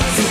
Yes.